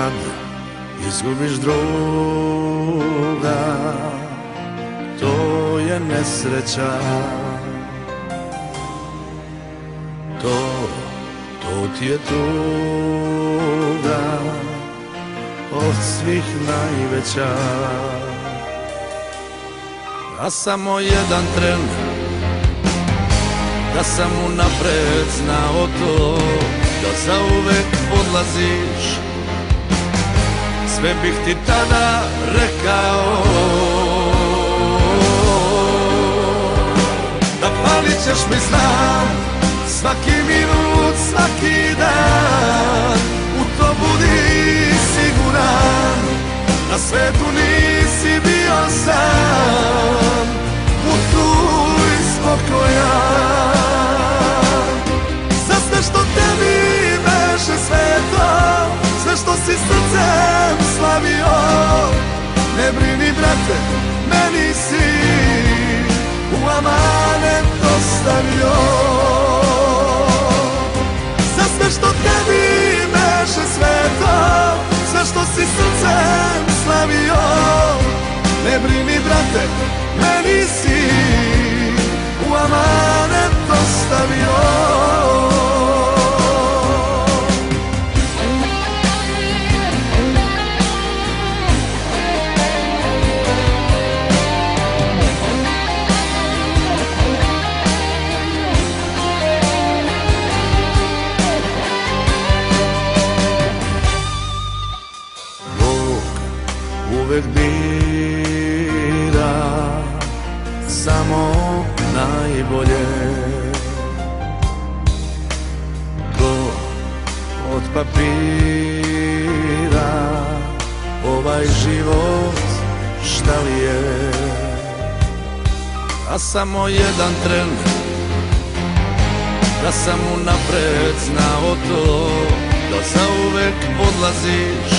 kad izgubiš druga. To je nesreća. To, to ti je tuga Od svih najveća. A samo jedan tren Da sam unapred znao to Da zauvek odlaziš Sve bih ti tada rekao. Da palit ćeš mi znam Svaki minut, svaki dan. U to budi siguran Na svetu nisi bio sam. Putuj spokojan. Za sve što tebi beše sveto Sve što si srcem slavio Ne brini brate, meni si U amanet ostavio što tebi beše sveto Sve što si srcem slavio. Ne brini brate, meni si U amanet ostavio najbolje. Ko od papira ovaj život šta li je? A samo jedan tren Da sam unapred znao to Da zauvek odlaziš.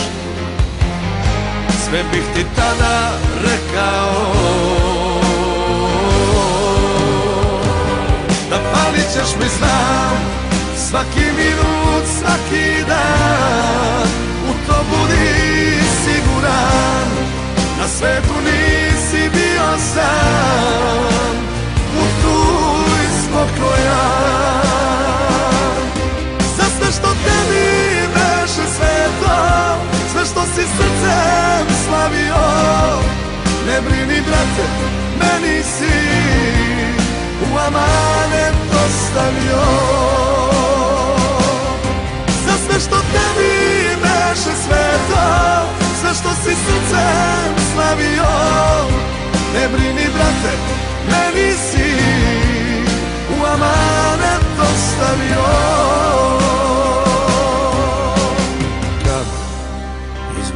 Sve bih ti tada rekao ćeš mi znam Svaki minut, svaki dan U to budi siguran. Na svetu nisi bio sam Putuj Za sve što tebi beše sveto Sve što si srcem slavio. Ne brini brate, meni si U amanet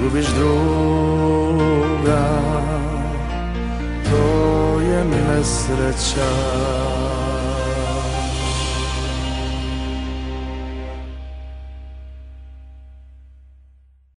izgubiš druga To je nesreća